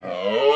Oh.